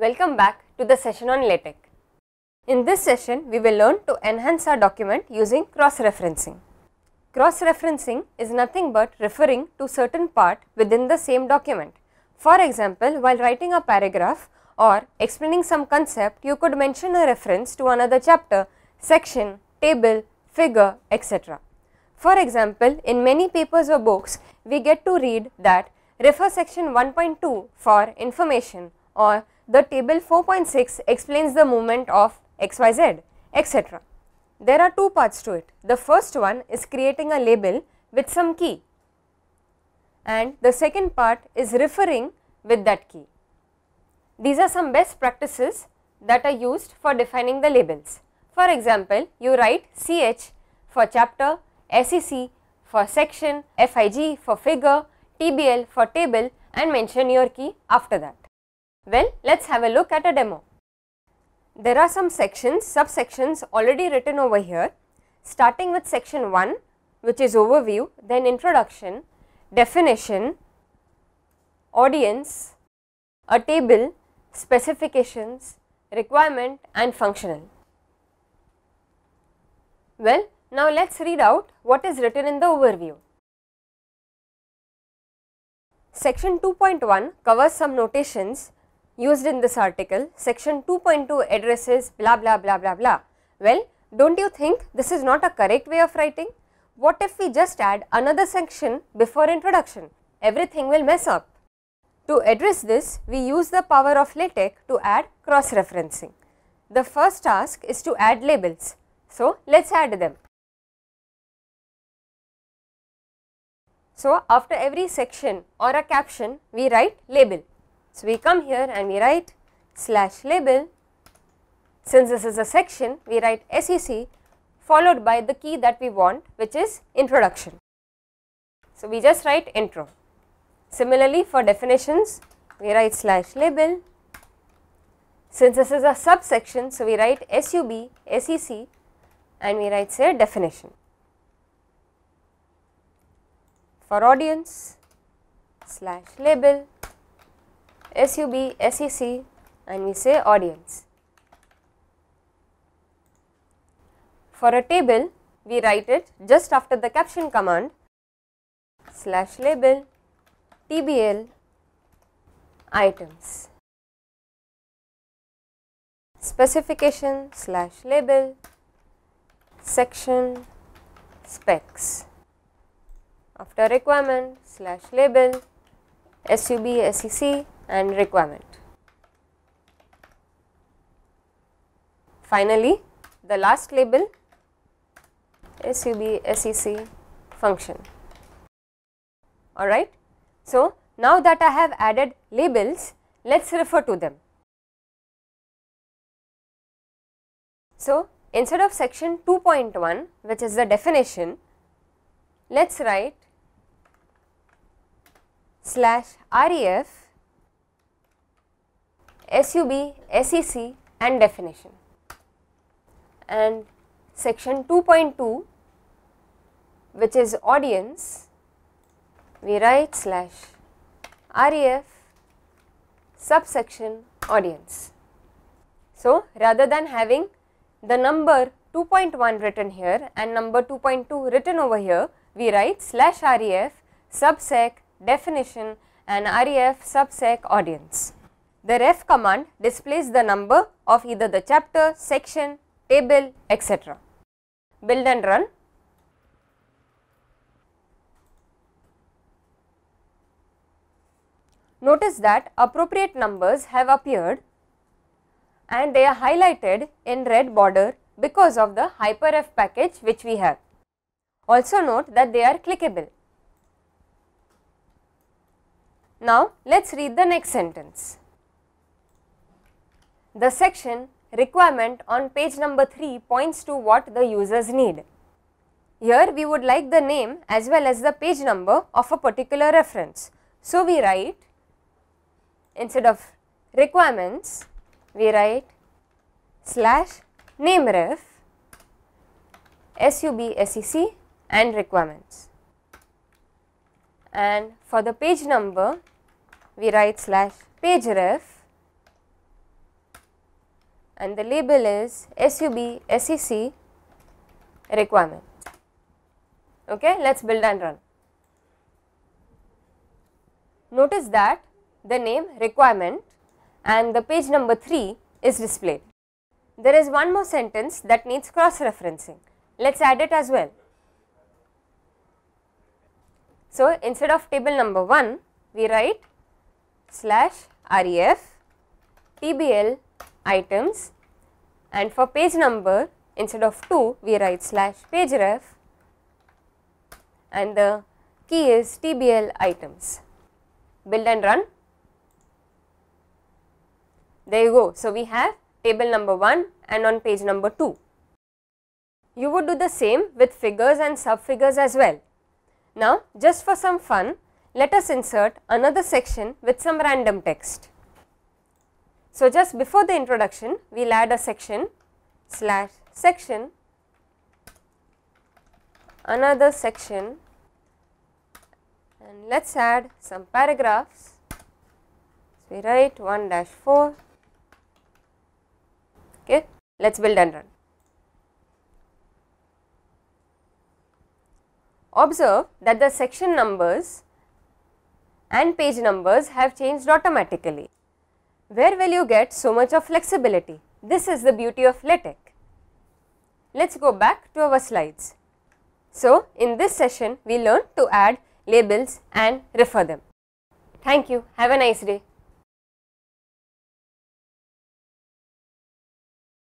Welcome back to the session on LaTeX. In this session, we will learn to enhance our document using cross-referencing. Cross-referencing is nothing but referring to certain part within the same document. For example, while writing a paragraph or explaining some concept, you could mention a reference to another chapter, section, table, figure, etc. For example, in many papers or books, we get to read that refer section 1.2 for information or the table 4.6 explains the movement of xyz, etc. There are two parts to it. The first one is creating a label with some key and the second part is referring with that key. These are some best practices that are used for defining the labels. For example, you write CH for chapter, SEC for section, FIG for figure, TBL for table and mention your key after that. Well, let us have a look at a demo. There are some sections, subsections already written over here starting with section 1 which is overview, then introduction, definition, audience, a table, specifications, requirement and functional. Well, now let us read out what is written in the overview. Section 2.1 covers some notations used in this article, section 2.2 addresses blah blah blah blah blah. Well, do not you think this is not a correct way of writing? What if we just add another section before introduction? Everything will mess up. To address this, we use the power of LaTeX to add cross-referencing. The first task is to add labels. So, let us add them. So, after every section or a caption, we write label. So, we come here and we write slash label. Since this is a section, we write SEC followed by the key that we want which is introduction. So, we just write intro. Similarly, for definitions, we write slash label. Since this is a subsection, so we write SUB, SEC and we write say definition. For audience, slash label, SUB, SEC and we say audience. For a table, we write it just after the caption command slash label TBL items specification slash label section specs after requirement slash label SUB SEC and requirement. Finally, the last label SUB SEC function. Alright. So, now that I have added labels, let us refer to them. So, instead of section 2.1 which is the definition, let us write slash ref sub sec and definition and section 2.2 which is audience we write slash ref subsection audience. So, rather than having the number 2.1 written here and number 2.2 written over here, we write slash ref subsec definition and ref subsec audience. The ref command displays the number of either the chapter, section, table, etc. Build and run. Notice that appropriate numbers have appeared and they are highlighted in red border because of the HyperRef package which we have. Also note that they are clickable. Now, let us read the next sentence. The section requirement on page number 3 points to what the users need. Here we would like the name as well as the page number of a particular reference. So, we write instead of requirements we write slash name ref sub sec and requirements and for the page number we write slash page ref and the label is SUB SEC requirement. Okay, let us build and run. Notice that the name requirement and the page number 3 is displayed. There is one more sentence that needs cross referencing. Let us add it as well. So, instead of table number 1, we write slash ref tbl items and for page number instead of 2 we write slash page ref and the key is tbl items. Build and run. There you go. So, we have table number 1 and on page number 2. You would do the same with figures and sub figures as well. Now, just for some fun, let us insert another section with some random text. So, just before the introduction, we will add a section slash section, another section and let us add some paragraphs. So, we write 1 dash 4, okay. let us build and run. Observe that the section numbers and page numbers have changed automatically. Where will you get so much of flexibility? This is the beauty of LaTeX. Let us go back to our slides. So, in this session we learned to add labels and refer them. Thank you. Have a nice day.